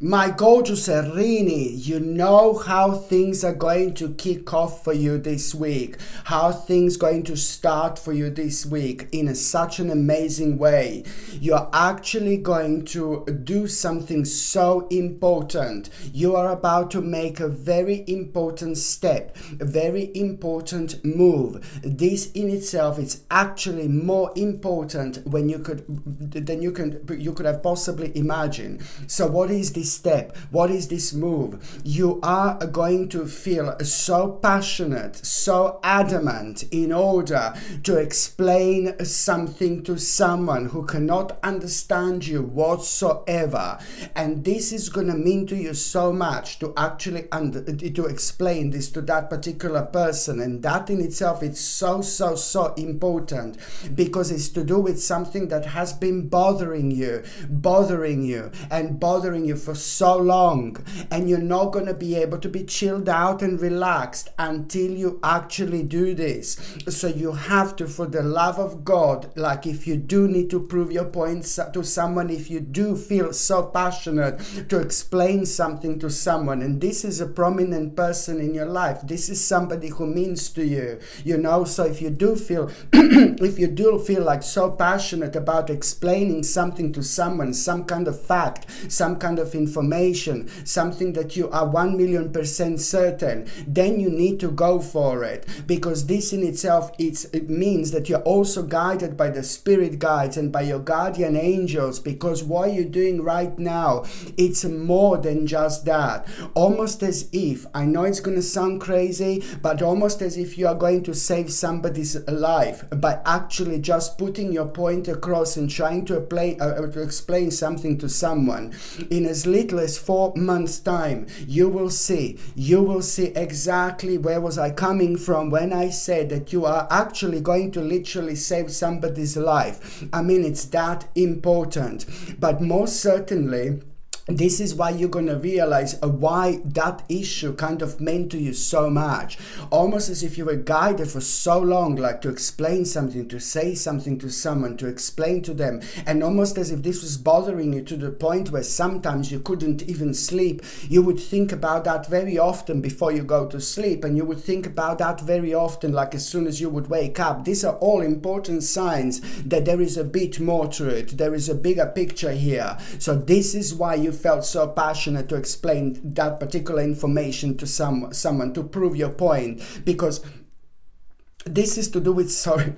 My gorgeous Erini, you know how things are going to kick off for you this week, how things going to start for you this week in a, such an amazing way. You're actually going to do something so important. You are about to make a very important step, a very important move. This in itself is actually more important when you could than you can you could have possibly imagined. So what is this step? What is this move? You are going to feel so passionate, so adamant in order to explain something to someone who cannot understand you whatsoever. And this is going to mean to you so much to actually under, to explain this to that particular person. And that in itself is so, so, so important because it's to do with something that has been bothering you, bothering you, and bothering you for so long. And you're not going to be able to be chilled out and relaxed until you actually do this. So you have to, for the love of God, like if you do need to prove your points to someone, if you do feel so passionate to explain something to someone, and this is a prominent person in your life, this is somebody who means to you, you know. So if you do feel, if you do feel like so passionate about explaining something to someone, some kind of fact, some kind of information, something that you are 1 million percent certain, then you need to go for it. Because this in itself it's, it means that you're also guided by the spirit guides and by your guardian angels because what you're doing right now it's more than just that. Almost as if i know it's going to sound crazy but almost as if you are going to save somebody's life by actually just putting your point across and trying to, apply, uh, to explain something to someone. In as little as four months time. You will see. You will see exactly where was i coming from when i said that you are actually going to literally save somebody's life. I mean it's that important. But most certainly this is why you're going to realize uh, why that issue kind of meant to you so much. Almost as if you were guided for so long like to explain something to say something to someone to explain to them. And almost as if this was bothering you to the point where sometimes you couldn't even sleep. You would think about that very often before you go to sleep and you would think about that very often like as soon as you would wake up. These are all important signs that there is a bit more to it. There is a bigger picture here. So this is why you felt so passionate to explain that particular information to some someone to prove your point because this is to do with sorry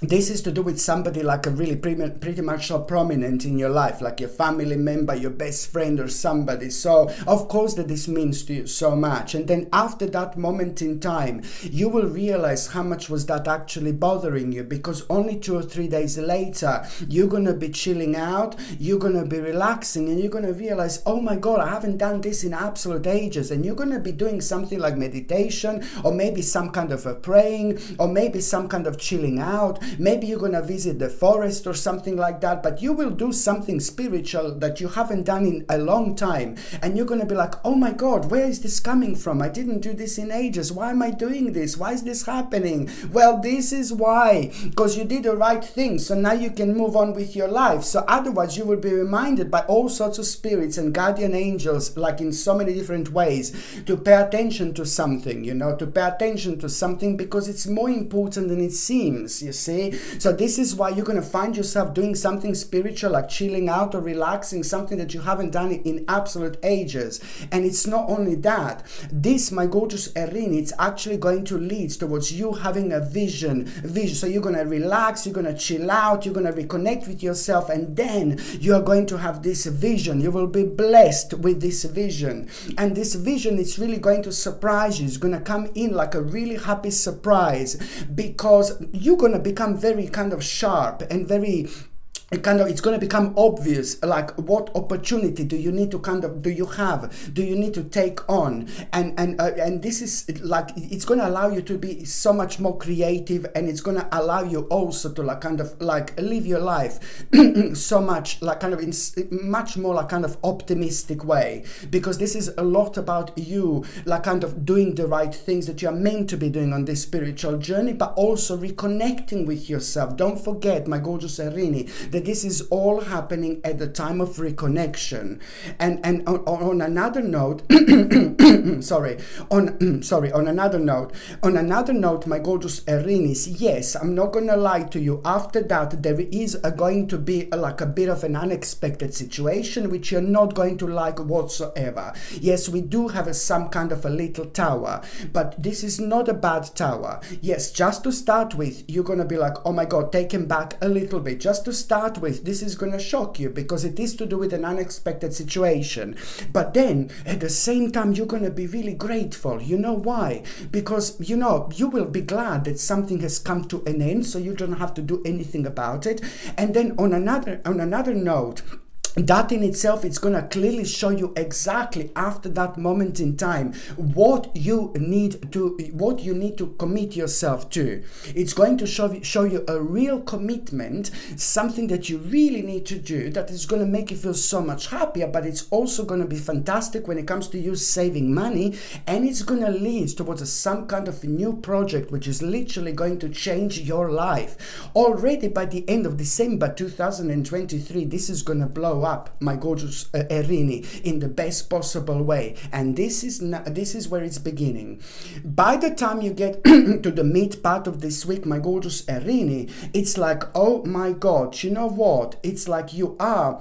this is to do with somebody like a really pretty, pretty much so prominent in your life like your family member your best friend or somebody. So of course that this means to you so much. And then after that moment in time you will realize how much was that actually bothering you because only two or three days later you're gonna be chilling out you're gonna be relaxing and you're gonna realize oh my god i haven't done this in absolute ages. And you're gonna be doing something like meditation or maybe some kind of a praying or maybe some kind of chilling out Maybe you're going to visit the forest or something like that, but you will do something spiritual that you haven't done in a long time. And you're going to be like, oh my God, where is this coming from? I didn't do this in ages. Why am I doing this? Why is this happening? Well, this is why, because you did the right thing. So now you can move on with your life. So otherwise, you will be reminded by all sorts of spirits and guardian angels, like in so many different ways, to pay attention to something, you know, to pay attention to something because it's more important than it seems, you see. So this is why you're going to find yourself doing something spiritual like chilling out or relaxing, something that you haven't done in absolute ages. And it's not only that, this, my gorgeous Erin, it's actually going to lead towards you having a vision, vision. So you're going to relax, you're going to chill out, you're going to reconnect with yourself, and then you are going to have this vision. You will be blessed with this vision. And this vision is really going to surprise you. It's going to come in like a really happy surprise because you're going to become very kind of sharp and very it kind of it's going to become obvious like what opportunity do you need to kind of do you have do you need to take on? And and uh, and this is like it's going to allow you to be so much more creative and it's going to allow you also to like kind of like live your life so much like kind of in much more like kind of optimistic way. Because this is a lot about you like kind of doing the right things that you are meant to be doing on this spiritual journey but also reconnecting with yourself. Don't forget my gorgeous Erini that this is all happening at the time of reconnection. And and on, on another note, sorry, on sorry, on another note, on another note, my gorgeous Erinis, yes, I'm not gonna lie to you. After that, there is a, going to be a, like a bit of an unexpected situation which you're not going to like whatsoever. Yes, we do have a, some kind of a little tower, but this is not a bad tower. Yes, just to start with, you're gonna be like, oh my god, take him back a little bit. Just to start with, this is gonna shock you because it is to do with an unexpected situation. But then at the same time, you're gonna be really grateful. You know why? Because you know you will be glad that something has come to an end, so you don't have to do anything about it. And then on another on another note that in itself it's going to clearly show you exactly after that moment in time what you need to what you need to commit yourself to. It's going to show, show you a real commitment something that you really need to do that is going to make you feel so much happier but it's also going to be fantastic when it comes to you saving money and it's going to lead towards some kind of new project which is literally going to change your life. Already by the end of december 2023 this is going to blow up my gorgeous uh, Erini in the best possible way. And this is not, this is where it's beginning. By the time you get to the mid part of this week, my gorgeous Erini, it's like, oh my God, you know what? It's like you are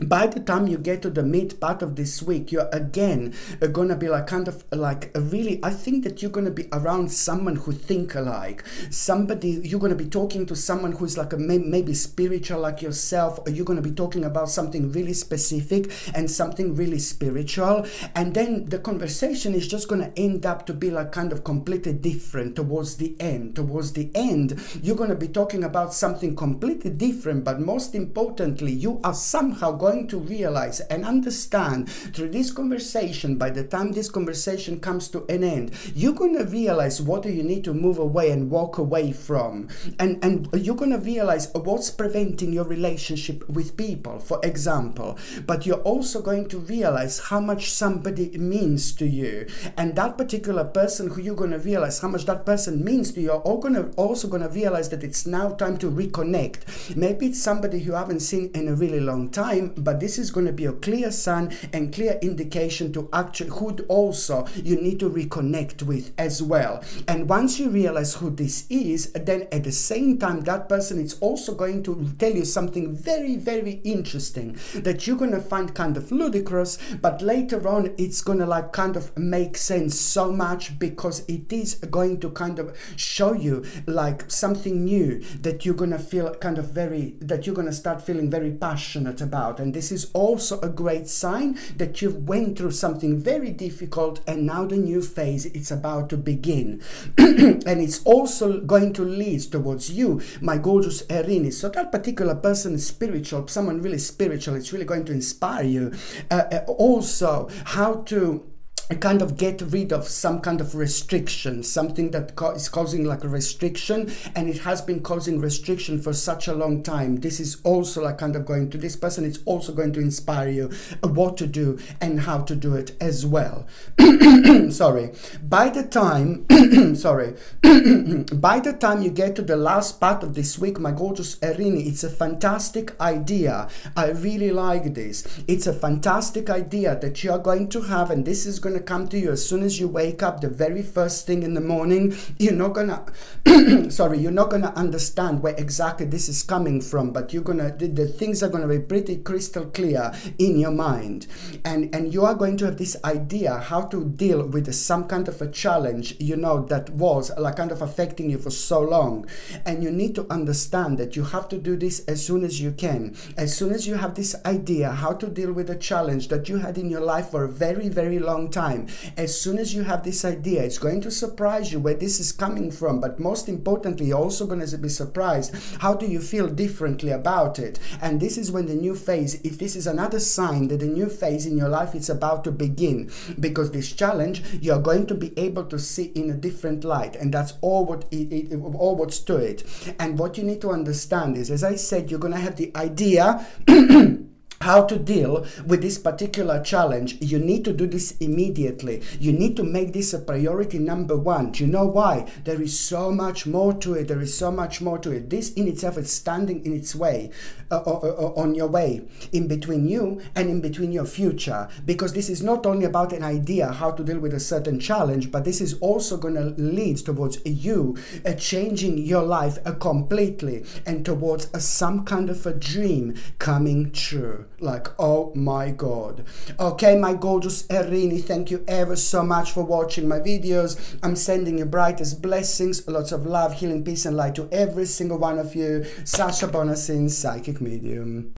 by the time you get to the mid part of this week you're again uh, gonna be like kind of like really i think that you're gonna be around someone who think alike. Somebody you're gonna be talking to someone who's like a may, maybe spiritual like yourself or you're gonna be talking about something really specific and something really spiritual. And then the conversation is just gonna end up to be like kind of completely different towards the end. Towards the end you're gonna be talking about something completely different but most importantly you are somehow going to realize and understand through this conversation, by the time this conversation comes to an end, you're going to realize what do you need to move away and walk away from. And, and you're going to realize what's preventing your relationship with people, for example. But you're also going to realize how much somebody means to you. And that particular person who you're going to realize how much that person means to you, are all gonna, also going to realize that it's now time to reconnect. Maybe it's somebody you haven't seen in a really long time, but this is going to be a clear sign and clear indication to actually who also you need to reconnect with as well. And once you realize who this is, then at the same time, that person is also going to tell you something very, very interesting that you're going to find kind of ludicrous, but later on, it's going to like kind of make sense so much because it is going to kind of show you like something new that you're going to feel kind of very, that you're going to start feeling very passionate about this is also a great sign that you've went through something very difficult and now the new phase it's about to begin. And it's also going to lead towards you my gorgeous Erini so that particular person is spiritual someone really spiritual. It's really going to inspire you. Uh, uh also how to kind of get rid of some kind of restriction, something that co is causing like a restriction, and it has been causing restriction for such a long time. This is also like kind of going to this person, it's also going to inspire you uh, what to do and how to do it as well. sorry. By the time, sorry, by the time you get to the last part of this week, my gorgeous Erini, it's a fantastic idea. I really like this. It's a fantastic idea that you are going to have, and this is going to come to you as soon as you wake up, the very first thing in the morning. You're not gonna, sorry, you're not gonna understand where exactly this is coming from, but you're gonna, the, the things are gonna be pretty crystal clear in your mind, and and you are going to have this idea how to deal with some kind of a challenge, you know, that was like kind of affecting you for so long, and you need to understand that you have to do this as soon as you can, as soon as you have this idea how to deal with a challenge that you had in your life for a very very long time time. As soon as you have this idea, it's going to surprise you where this is coming from. But most importantly, you're also going to be surprised. How do you feel differently about it? And this is when the new phase, if this is another sign that the new phase in your life is about to begin, because this challenge you're going to be able to see in a different light, and that's all what it, it, all what's to it. And what you need to understand is, as I said, you're going to have the idea. how to deal with this particular challenge, you need to do this immediately. You need to make this a priority number one. Do you know why? There is so much more to it. There is so much more to it. This in itself is standing in its way, uh, uh, uh, on your way, in between you and in between your future. Because this is not only about an idea how to deal with a certain challenge, but this is also going to lead towards you uh, changing your life uh, completely and towards some kind of a dream coming true. Like, oh my God. Okay, my gorgeous Erini, thank you ever so much for watching my videos. I'm sending you brightest blessings, lots of love, healing, peace, and light to every single one of you. Sasha Bonasin, Psychic Medium.